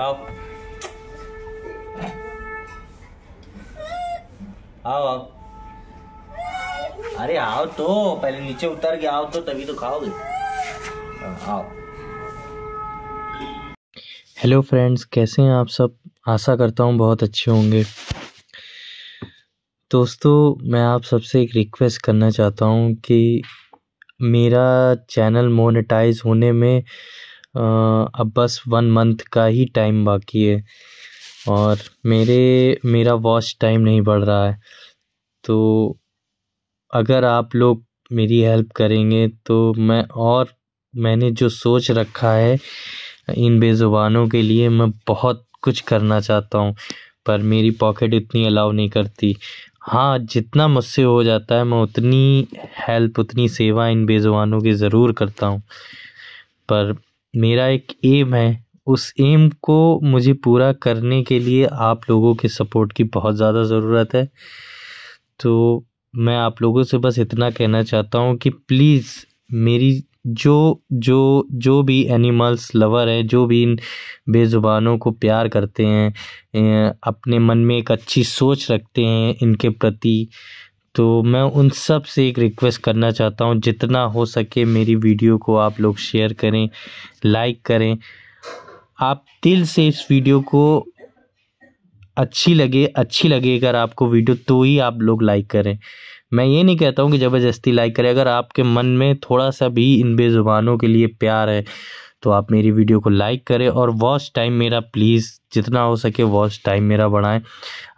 आओ आओ आओ अरे आओ तो पहले नीचे उतर के आओ तो तभी तो खाओगे। हाँ, आओ। हेलो फ्रेंड्स कैसे हैं आप सब? आशा करता हूँ बहुत अच्छे होंगे। दोस्तों मैं आप सबसे एक रिक्वेस्ट करना चाहता हूँ कि मेरा चैनल मोनेटाइज होने में अब बस वन मंथ का ही टाइम बाकी है। और मेरे, मेरा वॉच टाइम नहीं बढ़ रहा है। तो अगर आप लोग मेरी हेल्प करेंगे तो मैं और मैंने जो सोच रखा है, इन बेज़ुबानों के लिए मैं बहुत कुछ करना चाहता हूँ, पर मेरी पॉकेट इतनी अलाउ नहीं करती। हाँ जितना मुझसे हो जाता है, मैं उतनी हेल्प उतनी सेवा इन बेज़ुबानों की ज़रूर करता हूँ। पर मेरा एक एम है। उस एम को मुझे पूरा करने के लिए आप लोगों के सपोर्ट की बहुत ज़्यादा ज़रूरत है। तो मैं आप लोगों से बस इतना कहना चाहता हूँ कि प्लीज़ मेरी जो जो जो भी एनिमल्स लवर हैं, जो भी इन बेज़ुबानों को प्यार करते हैं अपने मन में एक अच्छी सोच रखते हैं इनके प्रति तो मैं उन सबसे एक रिक्वेस्ट करना चाहता हूँ, जितना हो सके मेरी वीडियो को आप लोग शेयर करें लाइक करें। आप दिल से इस वीडियो को अच्छी लगे अच्छी लगे अगर आपको वीडियो तो ही आप लोग लाइक करें। मैं ये नहीं कहता हूँ कि ज़बरदस्ती लाइक करें। अगर आपके मन में थोड़ा सा भी इन बेज़ुबानों के लिए प्यार है तो आप मेरी वीडियो को लाइक करें और वॉच टाइम मेरा प्लीज़ जितना हो सके वॉच टाइम मेरा बढ़ाएँ।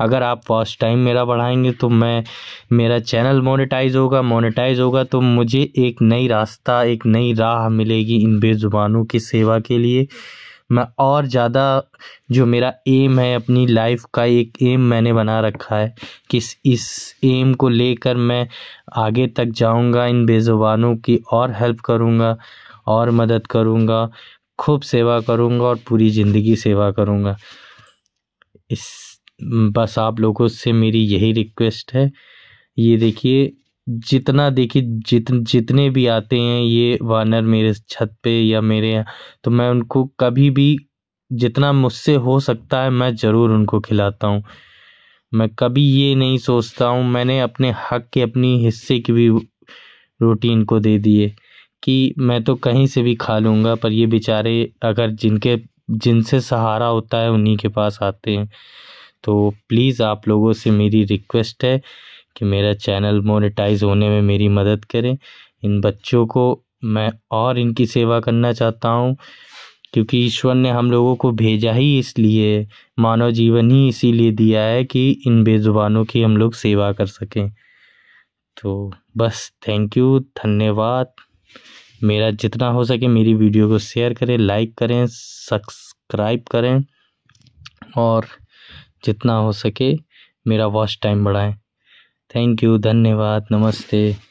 अगर आप वॉच टाइम मेरा बढ़ाएँगे तो मैं, मेरा चैनल मोनेटाइज होगा मोनेटाइज होगा तो मुझे एक नई रास्ता, एक नई राह मिलेगी इन बेज़ुबानों की सेवा के लिए। मैं और ज़्यादा जो मेरा एम है अपनी लाइफ का, एक एम मैंने बना रखा है कि इस इस एम को लेकर मैं आगे तक जाऊँगा, इन बेज़ुबानों की और हेल्प करूँगा और मदद करूँगा, खूब सेवा करूँगा और पूरी ज़िंदगी सेवा करूँगा। इस, बस आप लोगों से मेरी यही रिक्वेस्ट है। ये देखिए जितना देखिए जित, जितने भी आते हैं ये वानर मेरे छत पे या मेरे यहाँ तो मैं उनको कभी भी जितना मुझसे हो सकता है मैं ज़रूर उनको खिलाता हूँ। मैं कभी ये नहीं सोचता हूँ, मैंने अपने हक के अपनी हिस्से की भी रोटी इनको दे दिए कि मैं तो कहीं से भी खा लूँगा, पर ये बेचारे अगर जिनके, जिनसे सहारा होता है उन्हीं के पास आते हैं। तो प्लीज़ आप लोगों से मेरी रिक्वेस्ट है कि मेरा चैनल मोनेटाइज होने में मेरी मदद करें। इन बच्चों को मैं और इनकी सेवा करना चाहता हूँ, क्योंकि ईश्वर ने हम लोगों को भेजा ही इसलिए, मानव जीवन ही इसीलिए दिया है कि इन बेज़ुबानों की हम लोग सेवा कर सकें। तो बस थैंक यू धन्यवाद। मेरा जितना हो सके मेरी वीडियो को शेयर करें लाइक करें सब्सक्राइब करें और जितना हो सके मेरा वॉच टाइम बढ़ाएँ। थैंक यू धन्यवाद नमस्ते।